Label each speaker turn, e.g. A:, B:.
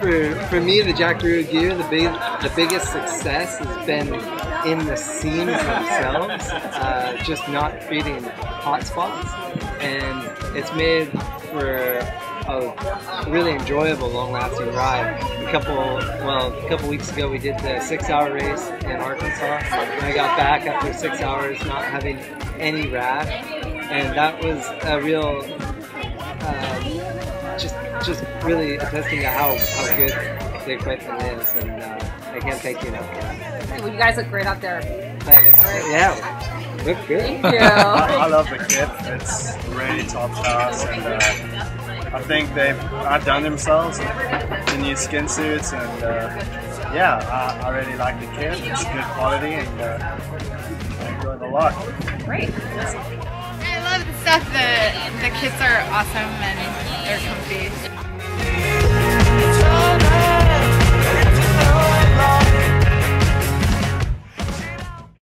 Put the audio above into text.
A: for for me, the Jakroo gear, the big, the biggest success has been in the seams themselves, uh, just not creating hot spots, and it's made for a really enjoyable, long-lasting ride. A couple, well, a couple weeks ago, we did the six-hour race in Arkansas, and I got back after six hours, not having any rash, and that was a real, uh, just, just really attesting to how, how good the equipment is, and uh, I can't thank you enough for that.
B: Well, you guys look great out there.
A: Thanks. Yeah, look good.
B: Thank you.
C: I, I love the kit. It's really top class, and uh, I think they've outdone themselves in the new skin suits. And uh, yeah, I, I really like the kit. It's good quality, and uh, I enjoy it a lot.
B: Great.
D: I love the stuff. The the kits are awesome and they're comfy.